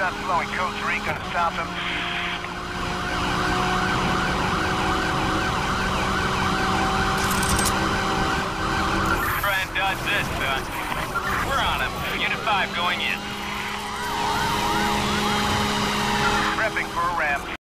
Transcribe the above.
that flowing Costa Rica to stop him. Try and dodge this, son. We're on him. Unit 5 going in. Prepping for a ramp.